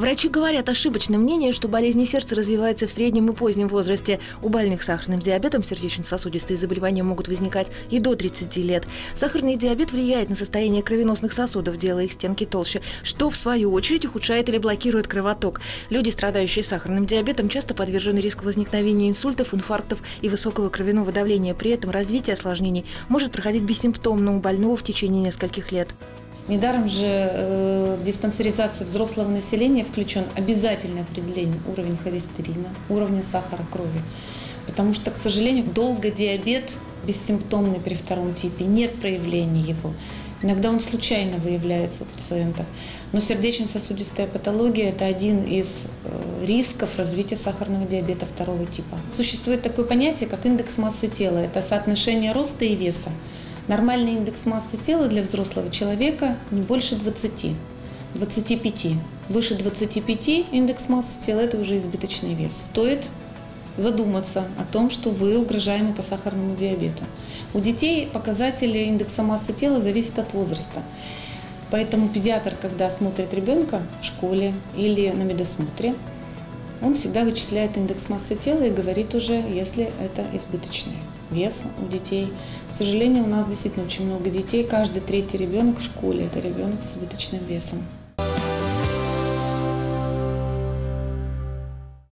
Врачи говорят ошибочное мнение, что болезни сердца развиваются в среднем и позднем возрасте. У больных сахарным диабетом сердечно-сосудистые заболевания могут возникать и до 30 лет. Сахарный диабет влияет на состояние кровеносных сосудов, делая их стенки толще, что в свою очередь ухудшает или блокирует кровоток. Люди, страдающие сахарным диабетом, часто подвержены риску возникновения инсультов, инфарктов и высокого кровяного давления. При этом развитие осложнений может проходить бессимптомно у больного в течение нескольких лет. Недаром же э, в диспансеризацию взрослого населения включен обязательное определение уровня холестерина, уровня сахара крови. Потому что, к сожалению, долго диабет бессимптомный при втором типе, нет проявления его. Иногда он случайно выявляется у пациентов. Но сердечно-сосудистая патология – это один из э, рисков развития сахарного диабета второго типа. Существует такое понятие, как индекс массы тела. Это соотношение роста и веса. Нормальный индекс массы тела для взрослого человека не больше 20, 25. Выше 25 индекс массы тела – это уже избыточный вес. Стоит задуматься о том, что вы угрожаемы по сахарному диабету. У детей показатели индекса массы тела зависят от возраста. Поэтому педиатр, когда смотрит ребенка в школе или на медосмотре, он всегда вычисляет индекс массы тела и говорит уже, если это избыточный вес у детей. К сожалению, у нас действительно очень много детей. Каждый третий ребенок в школе – это ребенок с избыточным весом.